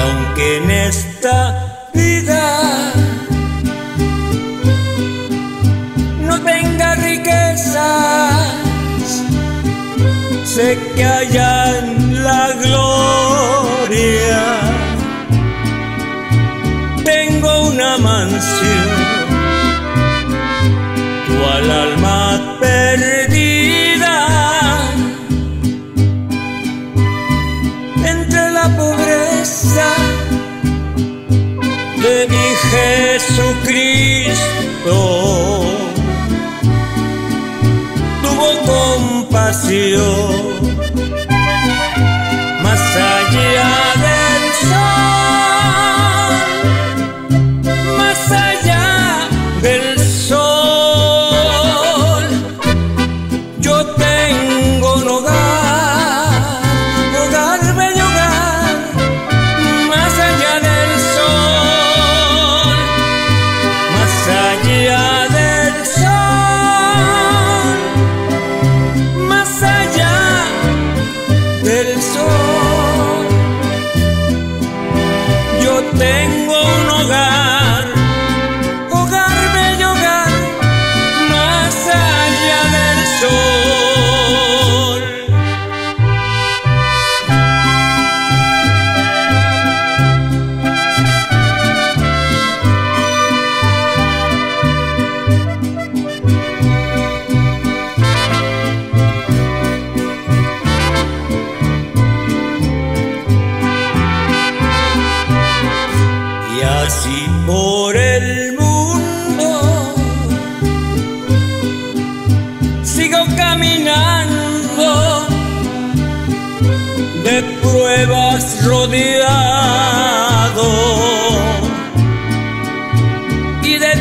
Aunque en esta vida no tenga riquezas, sé que allá en la gloria tengo una mansión cual alma perdida entre la pobreza. Jesucristo. Tuvo compasión más allá del sol, más allá del sol. Yo tengo un tengo un hogar, así por el mundo sigo caminando de pruebas rodeado y de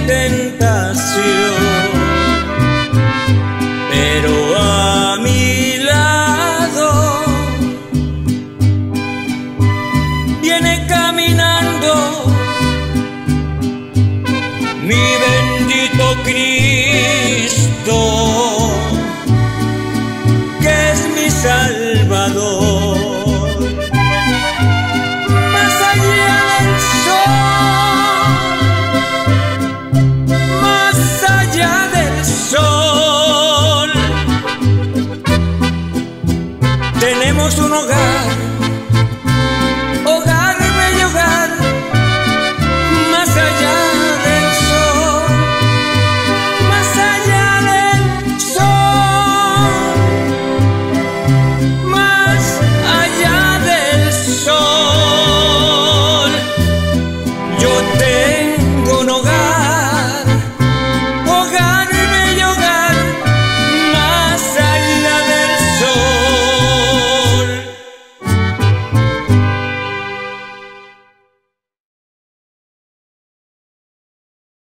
mi bendito Cristo, que es mi Salvador.